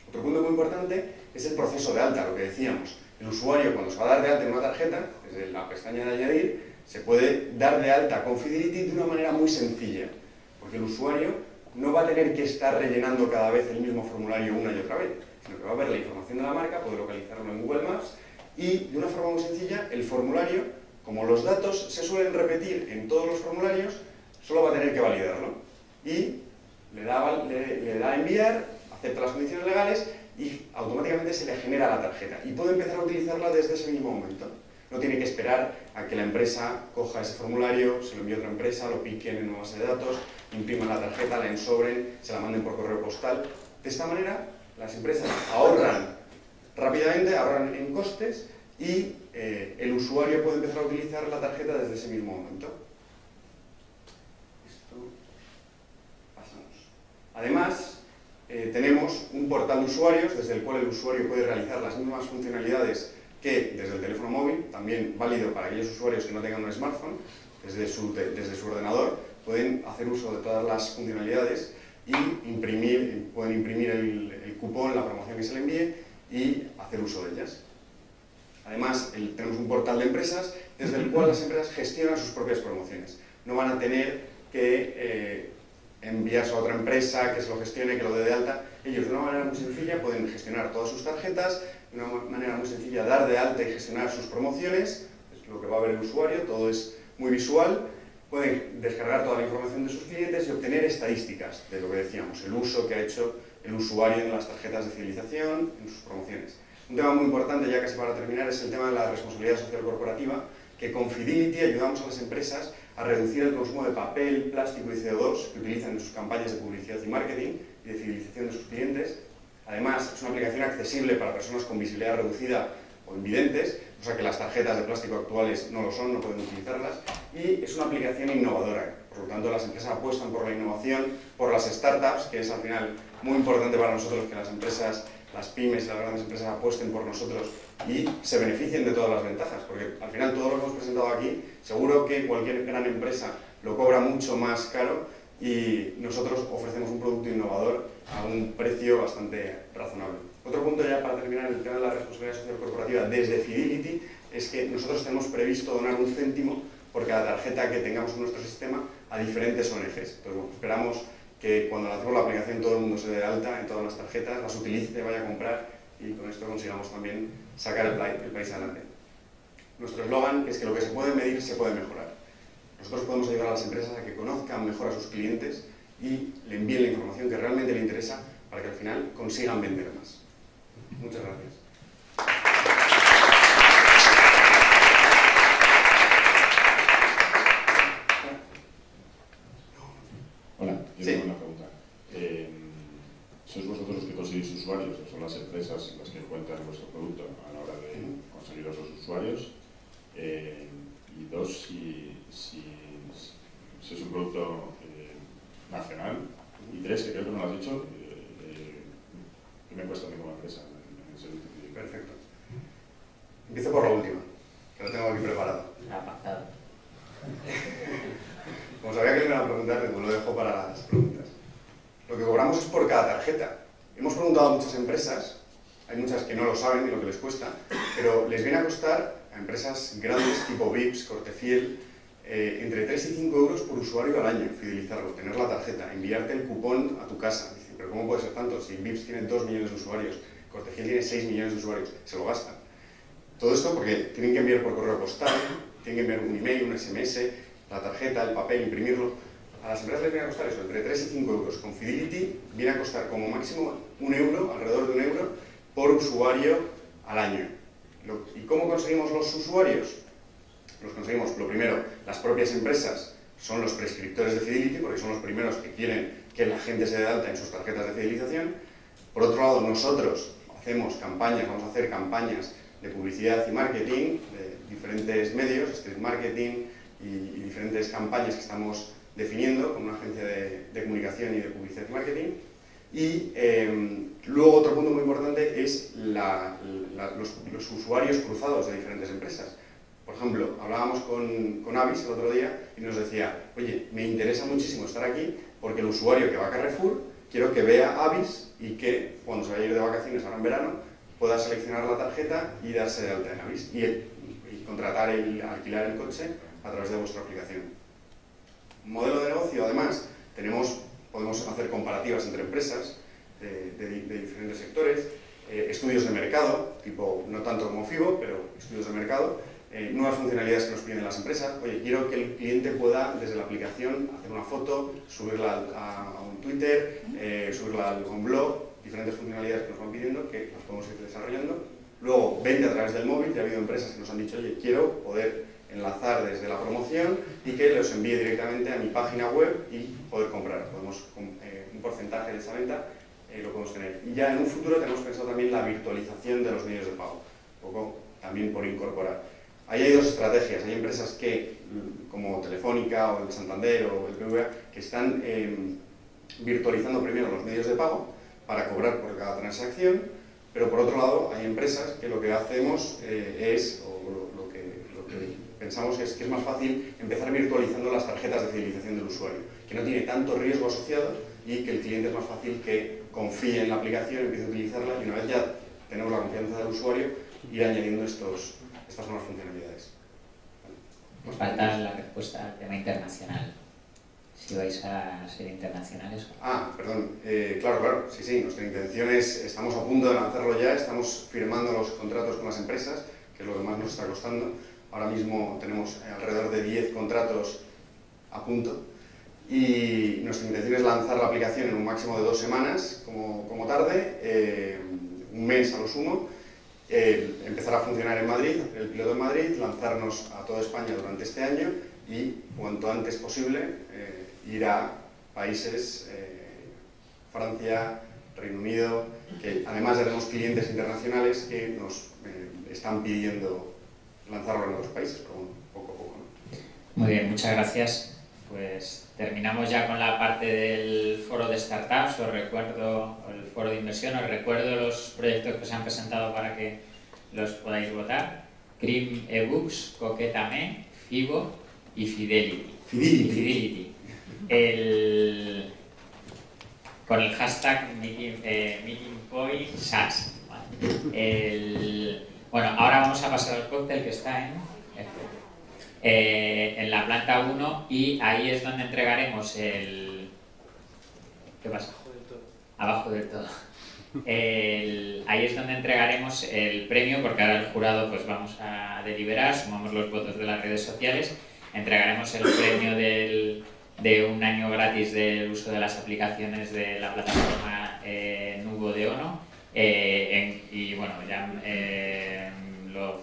Otro punto muy importante es el proceso de alta, lo que decíamos. El usuario cuando se va a dar de alta en una tarjeta, desde la pestaña de añadir, se puede dar de alta con Fidelity de una manera muy sencilla, porque el usuario no va a tener que estar rellenando cada vez el mismo formulario una y otra vez, sino que va a ver la información de la marca, puede localizarlo en Google Maps y de una forma muy sencilla el formulario, como los datos se suelen repetir en todos los formularios, solo va a tener que validarlo y le da, le, da a enviar, acepta las condiciones legales y automáticamente se le genera la tarjeta y puede empezar a utilizarla desde ese mismo momento. No tiene que esperar a que la empresa coja ese formulario, se lo envíe a otra empresa, lo piquen en una base de datos, impriman la tarjeta, la ensobren, se la manden por correo postal. De esta manera, las empresas ahorran rápidamente, ahorran en costes y eh, el usuario puede empezar a utilizar la tarjeta desde ese mismo momento. Además, eh, tenemos un portal de usuarios desde el cual el usuario puede realizar las mismas funcionalidades que desde el teléfono móvil, también válido para aquellos usuarios que no tengan un smartphone, desde su, desde su ordenador, pueden hacer uso de todas las funcionalidades y pueden imprimir el, el cupón, la promoción que se le envíe y hacer uso de ellas. Además, tenemos un portal de empresas desde el cual las empresas gestionan sus propias promociones. No van a tener que eh, enviarse a otra empresa que se lo gestione, que lo dé de alta. Ellos de una manera muy sencilla pueden gestionar todas sus tarjetas, de una manera muy sencilla dar de alta y gestionar sus promociones, es lo que va a ver el usuario, todo es muy visual. Pueden descargar toda la información de sus clientes y obtener estadísticas de lo que decíamos, el uso que ha hecho el usuario en las tarjetas de fidelización, en sus promociones. Un tema muy importante, ya casi para terminar, es el tema de la responsabilidad social corporativa, que con Fidelity ayudamos a las empresas a reducir el consumo de papel, plástico y CO2 que utilizan en sus campañas de publicidad y marketing y de fidelización de sus clientes. Además, es una aplicación accesible para personas con visibilidad reducida o invidentes, o sea que las tarjetas de plástico actuales no lo son, no pueden utilizarlas, y es una aplicación innovadora. Por lo tanto, las empresas apuestan por la innovación, por las startups, que es al final muy importante para nosotros que las empresas, las pymes y las grandes empresas apuesten por nosotros y se beneficien de todas las ventajas, porque al final todo lo que hemos presentado aquí, seguro que cualquier gran empresa lo cobra mucho más caro y nosotros ofrecemos un producto innovador a un precio bastante razonable. Otro punto ya para terminar el tema de la responsabilidad social corporativa desde Fidelity es que nosotros tenemos previsto donar un céntimo por cada tarjeta que tengamos en nuestro sistema a diferentes ONGs. Entonces, esperamos que cuando lancemos la aplicación todo el mundo se dé alta en todas las tarjetas, las utilice, vaya a comprar y con esto consigamos también sacar el, país adelante. Nuestro eslogan es que lo que se puede medir se puede mejorar. Nosotros podemos ayudar a las empresas a que conozcan mejor a sus clientes y le envíen la información que realmente le interesa para que al final consigan vender más. Muchas gracias. Hola, yo tengo una pregunta. Eh, ¿Sois vosotros los que conseguís usuarios o son las empresas las que encuentran vuestro producto a la hora de conseguir a esos usuarios? Eh, y dos, si, si, es un producto eh, nacional. Y tres, que creo que no lo has dicho, que me cuesta a mí como empresa. Empiezo por la última, que lo tengo aquí preparado. Como sabía que le iban a preguntar, pues lo dejo para las preguntas. Lo que cobramos es por cada tarjeta. Hemos preguntado a muchas empresas, hay muchas que no lo saben y lo que les cuesta, pero les viene a costar a empresas grandes tipo VIPS, Cortefiel, eh, entre 3 y 5 euros por usuario al año, fidelizarlo, tener la tarjeta, enviarte el cupón a tu casa. Dicen, pero ¿cómo puede ser tanto? Si VIPS tiene 2 millones de usuarios, Cortefiel tiene 6 millones de usuarios, se lo gastan. Todo esto porque tienen que enviar por correo postal, tienen que enviar un email, un SMS, la tarjeta, el papel, imprimirlo. A las empresas les viene a costar eso, entre 3 y 5 euros. Con Fidelity viene a costar como máximo un euro, alrededor de un euro, por usuario al año. ¿Y cómo conseguimos los usuarios? Los conseguimos, lo primero, las propias empresas son los prescriptores de Fidelity, porque son los primeros que quieren que la gente se dé alta en sus tarjetas de fidelización. Por otro lado, nosotros hacemos campañas, vamos a hacer campañas de publicidad y marketing, de diferentes medios, street marketing y, diferentes campañas que estamos definiendo con una agencia de, comunicación y de publicidad y marketing. Y em, luego otro punto muy importante es los, usuarios cruzados de diferentes empresas. Por ejemplo, hablábamos con, con Avis el otro día y nos decía, oye, me interesa muchísimo estar aquí porque el usuario que va a Carrefour quiero que vea Avis y que cuando se vaya a ir de vacaciones ahora en verano pueda seleccionar la tarjeta y darse de alta en Avis y, contratar el, alquilar el coche a través de vuestra aplicación. Modelo de negocio, además, tenemos, podemos hacer comparativas entre empresas de, diferentes sectores, eh, estudios de mercado, tipo, no tanto como FIBO, pero estudios de mercado, eh, nuevas funcionalidades que nos piden las empresas. Oye, quiero que el cliente pueda, desde la aplicación, hacer una foto, subirla a, un Twitter, eh, subirla a un blog, diferentes funcionalidades que nos van pidiendo que las podemos ir desarrollando. Luego, vende a través del móvil, ya ha habido empresas que nos han dicho, oye, quiero poder enlazar desde la promoción y que los envíe directamente a mi página web y poder comprar. Podemos, eh, un porcentaje de esa venta lo podemos tener. Y ya en un futuro tenemos pensado también la virtualización de los medios de pago, un poco también por incorporar. Ahí hay dos estrategias. Hay empresas que, mm, como Telefónica o el Santander o el BVA, que están em, virtualizando primero los medios de pago para cobrar por cada transacción, pero por otro lado hay empresas que lo que hacemos eh, es, o lo, que, pensamos es que es más fácil empezar virtualizando las tarjetas de fidelización del usuario, que no tiene tanto riesgo asociado y que el cliente es más fácil que confíe en la aplicación, empiece a utilizarla y una vez ya tenemos la confianza del usuario, ir añadiendo estos, estas nuevas funcionalidades. Falta la respuesta al tema internacional si vais a ser internacionales. Ah, perdón. Eh, claro, claro. Sí, sí. Nuestra intención es, estamos a punto de lanzarlo ya, estamos firmando los contratos con las empresas, que es lo que más nos está costando. Ahora mismo tenemos alrededor de 10 contratos a punto. Y nuestra intención es lanzar la aplicación en un máximo de dos semanas, como, como tarde, eh, un mes a lo sumo, eh, empezar a funcionar en Madrid, el piloto en Madrid, lanzarnos a toda España durante este año y cuanto antes posible ir a países, eh, Francia, Reino Unido, que además tenemos clientes internacionales que nos eh, están pidiendo lanzarlo en otros países, pero bueno, poco a poco. Muy bien, muchas gracias. Pues terminamos ya con la parte del foro de startups, os recuerdo, el foro de inversión, os recuerdo los proyectos que se han presentado para que los podáis votar. CRIM eBooks, Coquetame, FIBO y Fidelity. Fidelity. Fidelity el, con el hashtag meeting, eh, bueno, ahora vamos a pasar al cóctel que está en, eh, en la planta 1 y ahí es donde entregaremos el... ¿Qué pasa? Abajo del todo. ahí es donde entregaremos el premio porque ahora el jurado pues vamos a deliberar, sumamos los votos de las redes sociales, entregaremos el premio del de un año gratis del uso de las aplicaciones de la plataforma eh, Nubo de Ono. Eh, y bueno, ya eh,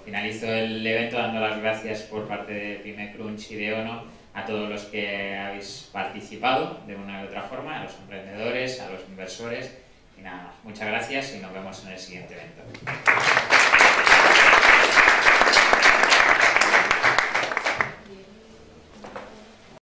finalizo el evento dando las gracias por parte de Pyme Crunch y de Ono a todos los que habéis participado de una u otra forma, a los emprendedores, a los inversores y nada más. Muchas gracias y nos vemos en el siguiente evento.